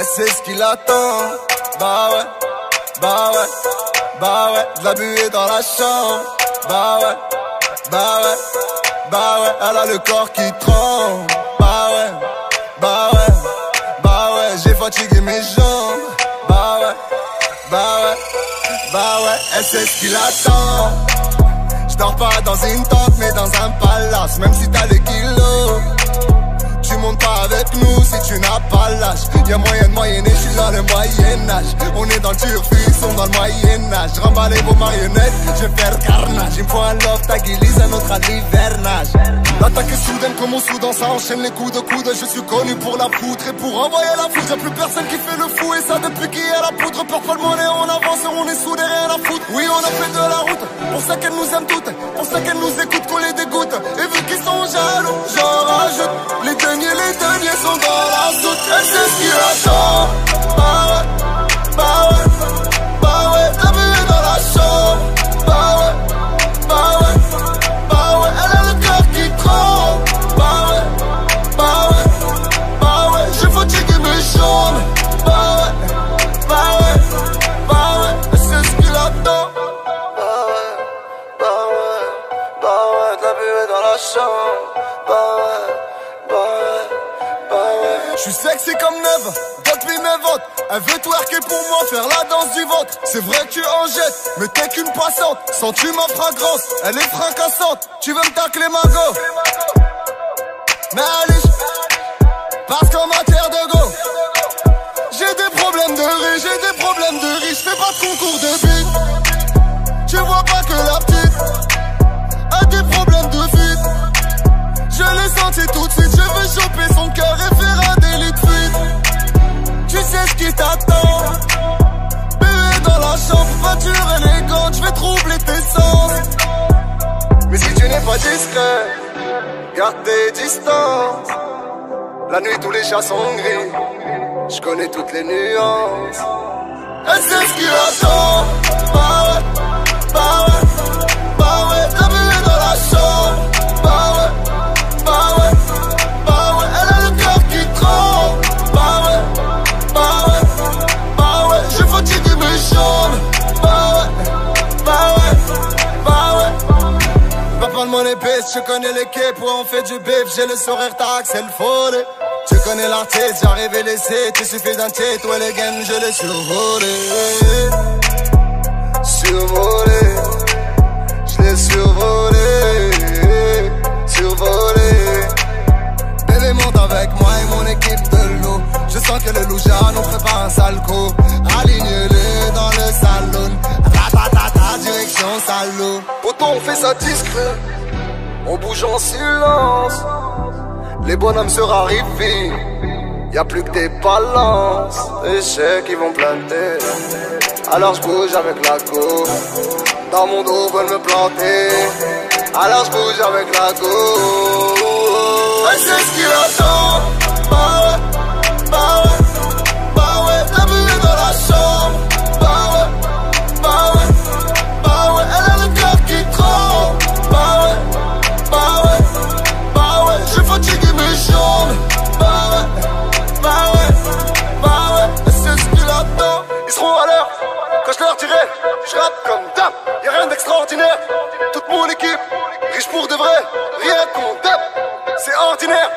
Elle sait ce qu'il attend. Bah ouais, bah ouais, bah ouais. De la buée dans la chambre. Bah ouais, bah ouais, bah ouais. Elle a le corps qui tremble. Bah ouais, bah ouais, bah ouais. J'ai fatigué mes jambes. Bah ouais, bah ouais, bah ouais. Elle sait ce qu'il attend. J'dors pas dans une tente mais dans un palace. Même si t'as les kilos tu montes pas avec nous si tu n'as pas l'âge. Y'a moyen de moyenner, je suis dans le Moyen-Âge. On est dans le turfu, ils sont dans le Moyen-Âge. Remballez vos marionnettes, je vais faire carnage. Il me faut un love, tag un autre à l'hivernage. L'attaque est soudaine comme au Soudan, ça enchaîne les coups de coude. Je suis connu pour la poutre et pour envoyer la foudre. Y'a plus personne qui fait le fou et ça depuis qu'il y a la poudre. Purple monnaie, on avance et on est sous rien à foutre. Oui, on a fait de la route, pour ça qu'elle nous aime toutes. Pour ça qu'elle nous écoute, qu'on les dégoûte. Et vu qu'ils sont jaloux, je suis sexy comme neuf, depuis mes votes. Elle veut twerker pour moi, faire la danse du ventre. C'est vrai que tu en jettes, mais t'es qu'une passante. Sens-tu ma fragrance Elle est fracassante. Tu veux me tacler ma Mais allez, parce qu'en matière de go, j'ai des problèmes de riz, j'ai des problèmes de riz. J'fais pas de concours de bite. Tu vois pas que la choper son cœur et faire un qui t'attend. Bébé dans la chambre, voiture élégante, je vais troubler tes sens. Mais si tu n'es pas discret, garde tes distances. La nuit tous les chats sont gris, je connais toutes les nuances. Elle sait ce qu'il attend, épaisse, je connais l'équipe où on fait du bif, j'ai le sourire tac, c'est le folie. Tu connais l'artiste, j'arrive et laissé, tu suffis d'un titre, ouais les games, je l'ai survolé. Survolé, je l'ai survolé, survolé. Bébé monte avec moi et mon équipe de l'eau. Je sens que le louja nous prépare un sale coup. Aligne-les dans le salon. Ratatata, direction salaud. Pourtant on fait ça discret. On bouge en silence. Les bonhommes se raréfient. Y a plus que des balances, chèques qui vont planter. Alors je bouge avec la go. Dans mon dos veulent me planter. Alors je bouge avec la go. C'est ce qu'il attend. Je rappe comme d'hab. Y'a rien d'extraordinaire. Toute mon équipe, riche pour de vrai. Rien qu'on c'est ordinaire.